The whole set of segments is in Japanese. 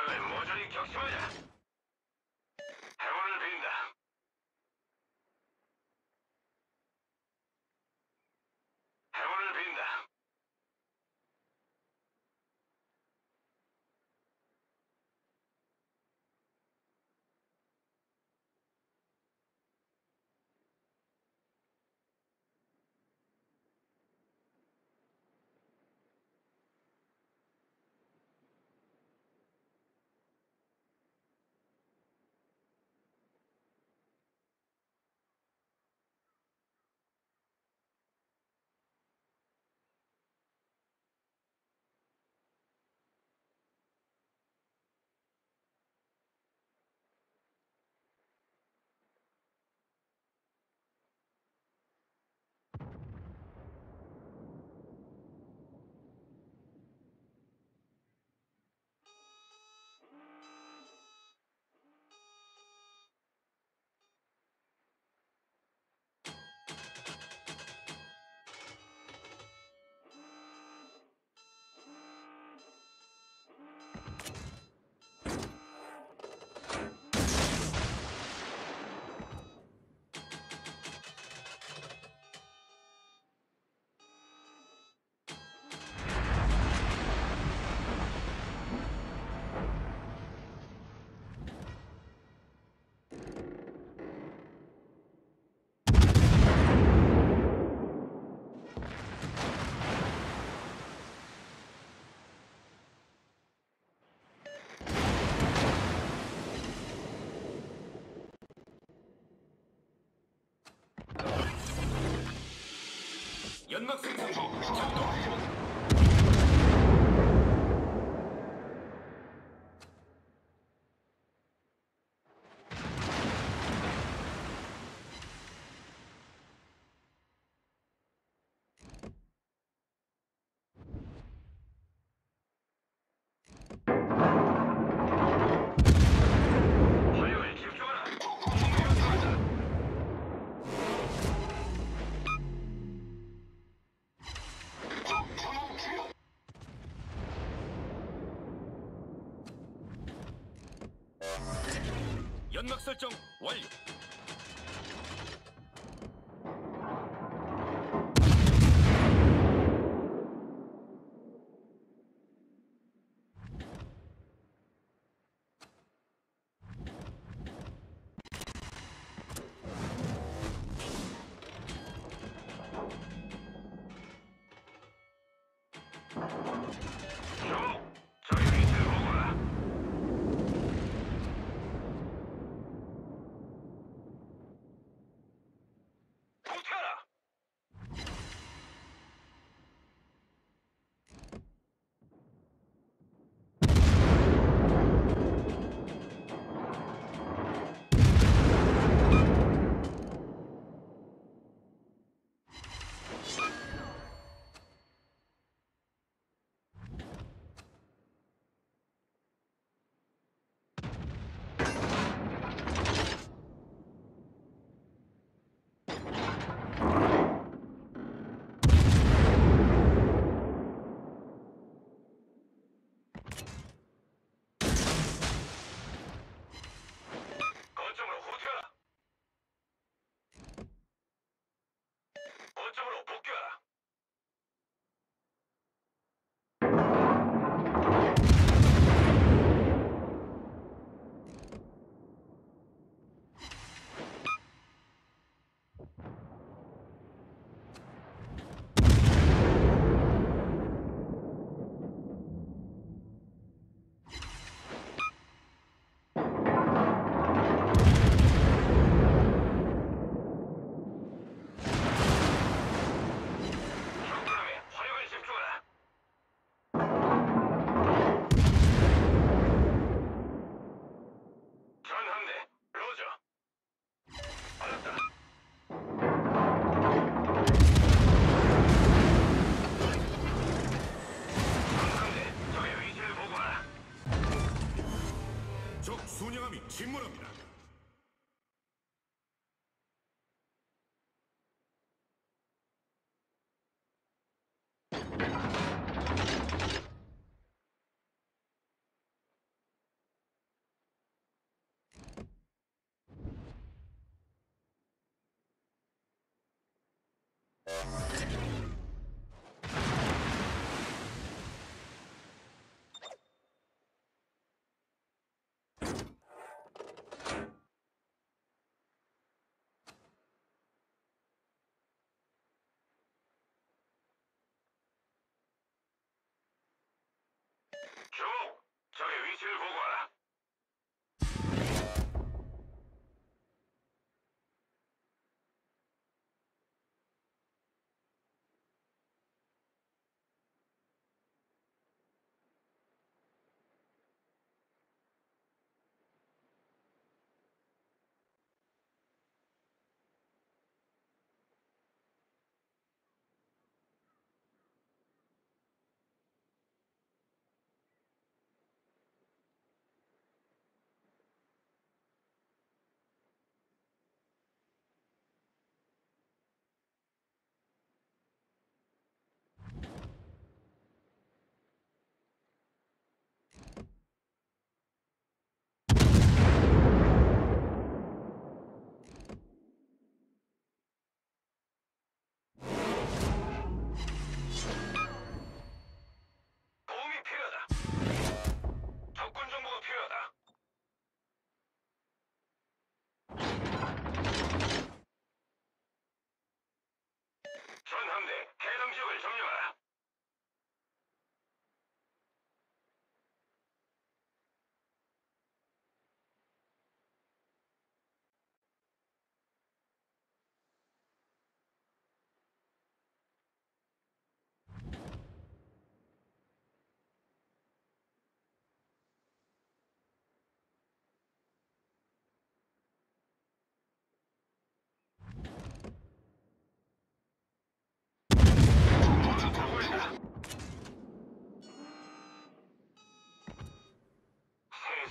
からない。猛者に逆人的罪自受，受到刑。 설정 완 료. 순양함이 침몰합니다. 全交给云清福管来。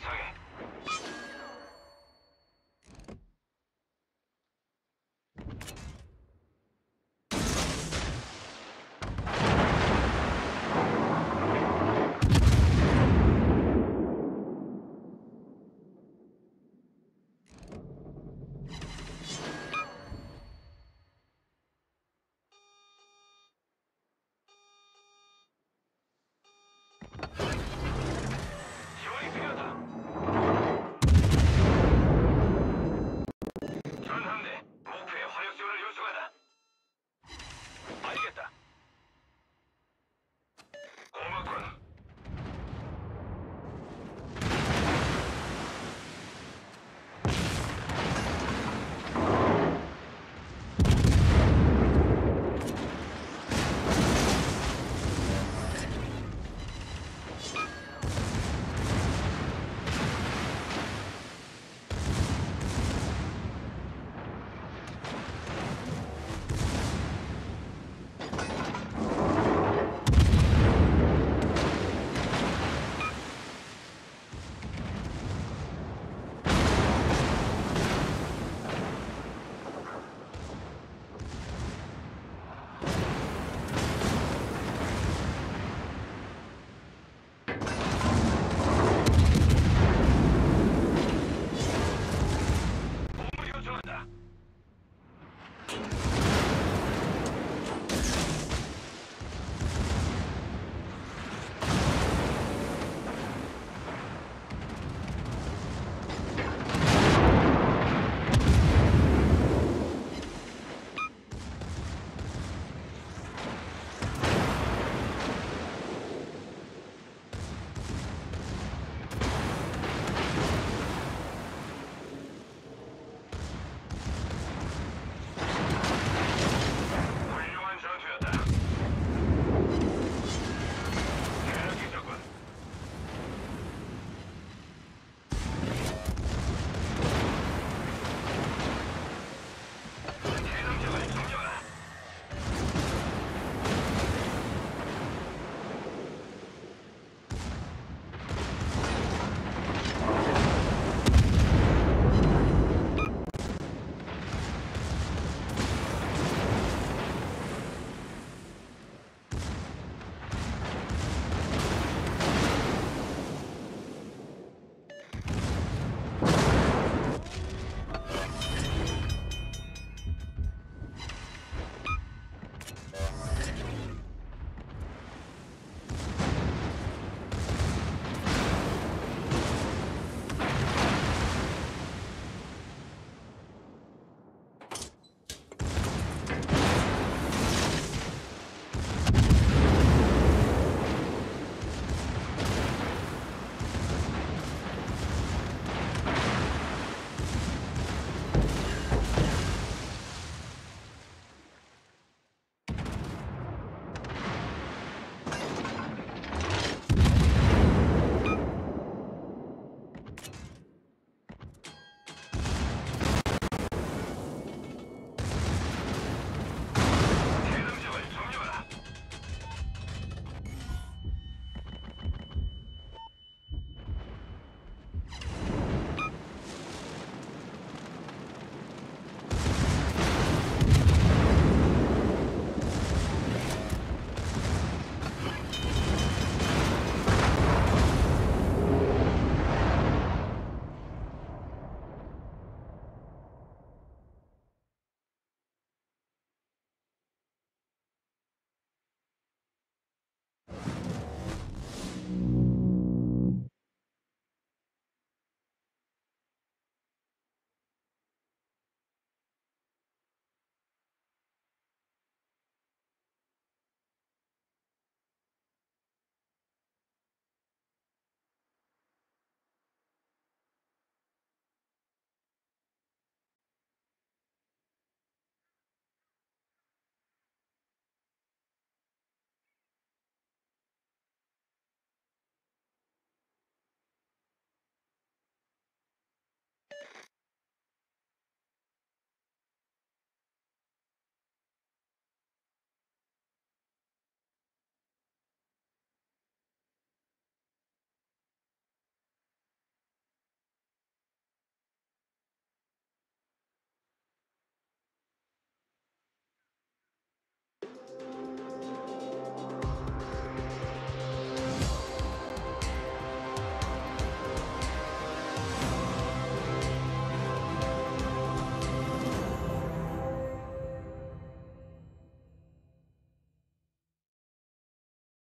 second.